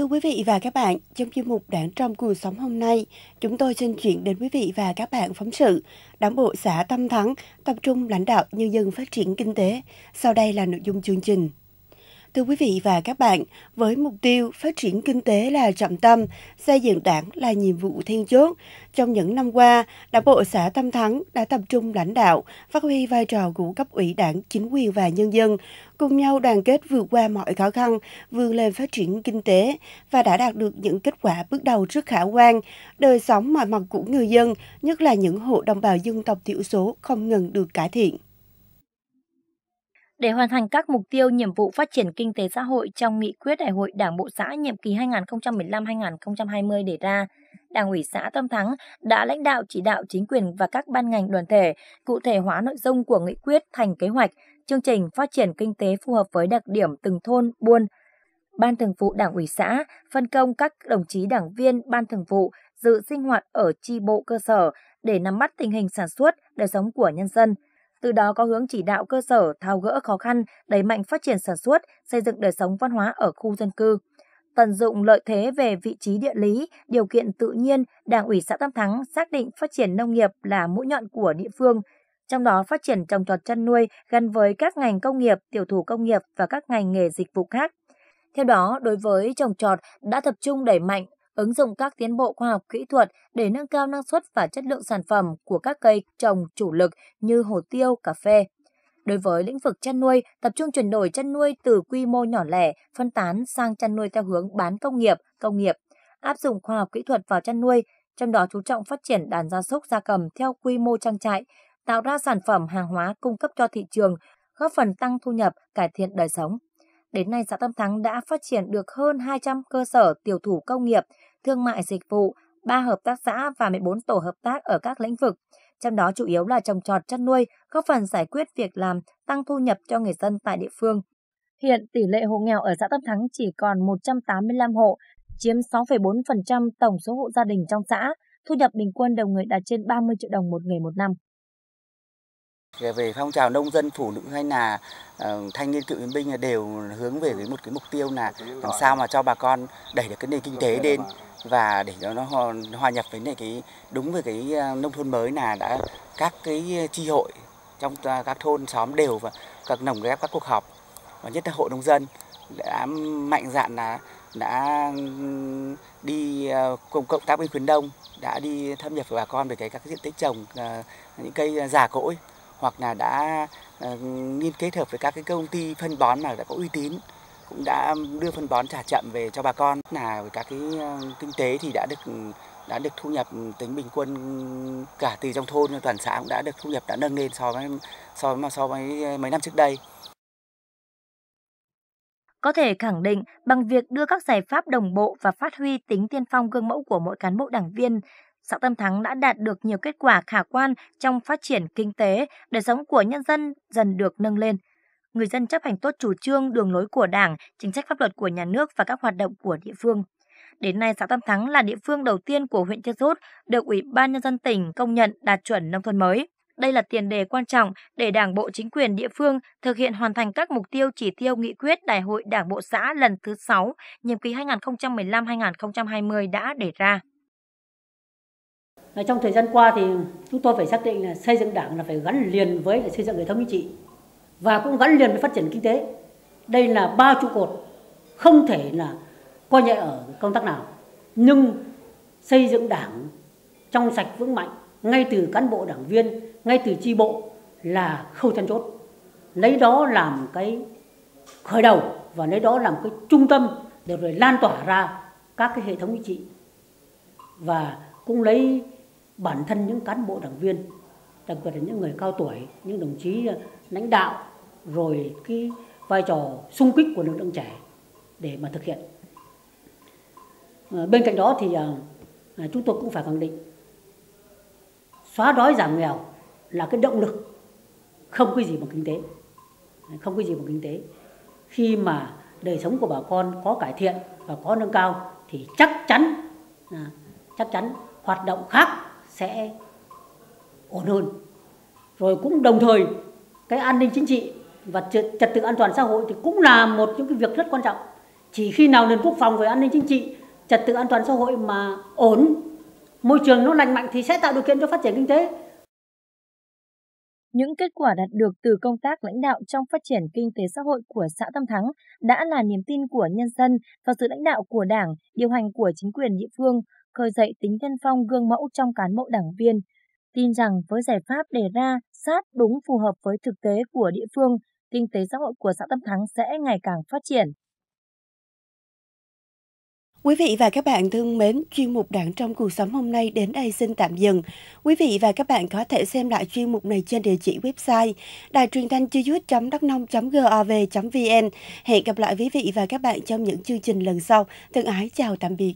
Thưa quý vị và các bạn, trong chuyên mục Đảng trong cuộc sống hôm nay, chúng tôi xin chuyển đến quý vị và các bạn phóng sự Đảng bộ xã Tâm Thắng tập trung lãnh đạo nhân dân phát triển kinh tế. Sau đây là nội dung chương trình. Thưa quý vị và các bạn, với mục tiêu phát triển kinh tế là trọng tâm, xây dựng đảng là nhiệm vụ then chốt, trong những năm qua, Đảng bộ xã Tâm Thắng đã tập trung lãnh đạo, phát huy vai trò của cấp ủy đảng, chính quyền và nhân dân, cùng nhau đoàn kết vượt qua mọi khó khăn, vươn lên phát triển kinh tế và đã đạt được những kết quả bước đầu rất khả quan. Đời sống mọi mặt của người dân, nhất là những hộ đồng bào dân tộc thiểu số không ngừng được cải thiện. Để hoàn thành các mục tiêu nhiệm vụ phát triển kinh tế xã hội trong nghị quyết Đại hội Đảng bộ xã nhiệm kỳ 2015-2020 đề ra, Đảng ủy xã Tâm Thắng đã lãnh đạo chỉ đạo chính quyền và các ban ngành đoàn thể cụ thể hóa nội dung của nghị quyết thành kế hoạch, chương trình phát triển kinh tế phù hợp với đặc điểm từng thôn, buôn. Ban thường vụ Đảng ủy xã phân công các đồng chí đảng viên ban thường vụ dự sinh hoạt ở chi bộ cơ sở để nắm bắt tình hình sản xuất, đời sống của nhân dân – từ đó có hướng chỉ đạo cơ sở tháo gỡ khó khăn, đẩy mạnh phát triển sản xuất, xây dựng đời sống văn hóa ở khu dân cư. Tận dụng lợi thế về vị trí địa lý, điều kiện tự nhiên, Đảng ủy xã Tam Thắng xác định phát triển nông nghiệp là mũi nhọn của địa phương, trong đó phát triển trồng trọt chăn nuôi gắn với các ngành công nghiệp, tiểu thủ công nghiệp và các ngành nghề dịch vụ khác. Theo đó, đối với trồng trọt đã tập trung đẩy mạnh ứng dụng các tiến bộ khoa học kỹ thuật để nâng cao năng suất và chất lượng sản phẩm của các cây trồng chủ lực như hồ tiêu, cà phê. Đối với lĩnh vực chăn nuôi, tập trung chuyển đổi chăn nuôi từ quy mô nhỏ lẻ, phân tán sang chăn nuôi theo hướng bán công nghiệp, công nghiệp, áp dụng khoa học kỹ thuật vào chăn nuôi, trong đó chú trọng phát triển đàn gia súc gia cầm theo quy mô trang trại, tạo ra sản phẩm hàng hóa cung cấp cho thị trường, góp phần tăng thu nhập, cải thiện đời sống. Đến nay, xã Tâm Thắng đã phát triển được hơn 200 cơ sở tiểu thủ công nghiệp, thương mại dịch vụ, 3 hợp tác xã và 14 tổ hợp tác ở các lĩnh vực, trong đó chủ yếu là trồng trọt chăn nuôi, góp phần giải quyết việc làm, tăng thu nhập cho người dân tại địa phương. Hiện tỷ lệ hộ nghèo ở xã Tâm Thắng chỉ còn 185 hộ, chiếm 6,4% tổng số hộ gia đình trong xã, thu nhập bình quân đầu người đạt trên 30 triệu đồng một người một năm về phong trào nông dân phụ nữ hay là uh, thanh niên cựu chiến binh đều hướng về với một cái mục tiêu là làm sao mà cho bà con đẩy được cái nền kinh tế lên và để cho nó hòa nhập với này cái đúng với cái ờ, nông thôn mới là đã các cái chi hội trong các thôn xóm đều và các nồng ghép các cuộc họp và nhất là hội nông dân đã mạnh dạn là đã đi ờ, cùng cộng tác bên khuyến đông đã đi thâm nhập với bà con về cái các diện tích trồng những cây già cỗi hoặc là đã ờ, uh, liên kết hợp với các cái công ty phân bón mà đã có uy tín cũng đã đưa phân bón trả chậm về cho bà con là các cái uh, kinh tế thì đã được đã được thu nhập tính bình quân cả từ trong thôn toàn xã cũng đã được thu nhập đã nâng lên so với so với so với mấy năm trước đây. Có thể khẳng định bằng việc đưa các giải pháp đồng bộ và phát huy tính tiên phong gương mẫu của mỗi cán bộ đảng viên, xã Tâm Thắng đã đạt được nhiều kết quả khả quan trong phát triển kinh tế, đời sống của nhân dân dần được nâng lên. Người dân chấp hành tốt chủ trương, đường lối của Đảng, chính sách pháp luật của nhà nước và các hoạt động của địa phương. Đến nay, xã Tâm Thắng là địa phương đầu tiên của huyện Chư Rút được Ủy ban Nhân dân tỉnh công nhận đạt chuẩn nông thôn mới. Đây là tiền đề quan trọng để Đảng bộ chính quyền địa phương thực hiện hoàn thành các mục tiêu chỉ tiêu nghị quyết Đại hội Đảng bộ xã lần thứ 6, nhiệm kỳ 2015-2020 đã đề ra. Trong thời gian qua thì chúng tôi phải xác định là xây dựng đảng là phải gắn liền với xây dựng hệ thống chính trị và cũng gắn liền với phát triển kinh tế. Đây là ba trụ cột không thể là coi nhẹ ở công tác nào. Nhưng xây dựng đảng trong sạch vững mạnh ngay từ cán bộ đảng viên, ngay từ tri bộ là khâu then chốt. Lấy đó làm cái khởi đầu và lấy đó làm cái trung tâm để rồi lan tỏa ra các cái hệ thống chính trị và cũng lấy bản thân những cán bộ đảng viên, đặc biệt là những người cao tuổi, những đồng chí ờ, lãnh đạo, rồi cái vai trò sung kích của lực lượng trẻ để mà thực hiện. Ờ, bên cạnh đó thì ờ, à, chúng tôi cũng phải khẳng định xóa đói giảm nghèo là cái động lực, không cái gì bằng kinh tế. Không cái gì bằng kinh tế. Khi mà đời sống của bà con có cải thiện và có nâng cao thì chắc chắn à, chắc chắn hoạt động khác sẽ ổn hơn. Rồi cũng đồng thời cái an ninh chính trị và trật tự an toàn xã hội thì cũng là một những cái việc rất quan trọng. Chỉ khi nào nền quốc phòng về an ninh chính trị trật tự an toàn xã hội mà ổn môi trường nó lành mạnh thì sẽ tạo điều kiện cho phát triển kinh tế. Những kết quả đạt được từ công tác lãnh đạo trong phát triển kinh tế xã hội của xã Tâm Thắng đã là niềm tin của nhân dân và sự lãnh đạo của Đảng, điều hành của chính quyền địa phương, khơi dậy tính nhân phong gương mẫu trong cán bộ đảng viên. Tin rằng với giải pháp đề ra sát đúng phù hợp với thực tế của địa phương, kinh tế xã hội của xã Tâm Thắng sẽ ngày càng phát triển. Quý vị và các bạn thân mến, chuyên mục Đảng trong cuộc sống hôm nay đến đây xin tạm dừng. Quý vị và các bạn có thể xem lại chuyên mục này trên địa chỉ website đài truyền thanh đắk nông gov vn Hẹn gặp lại quý vị và các bạn trong những chương trình lần sau. Thân ái chào tạm biệt.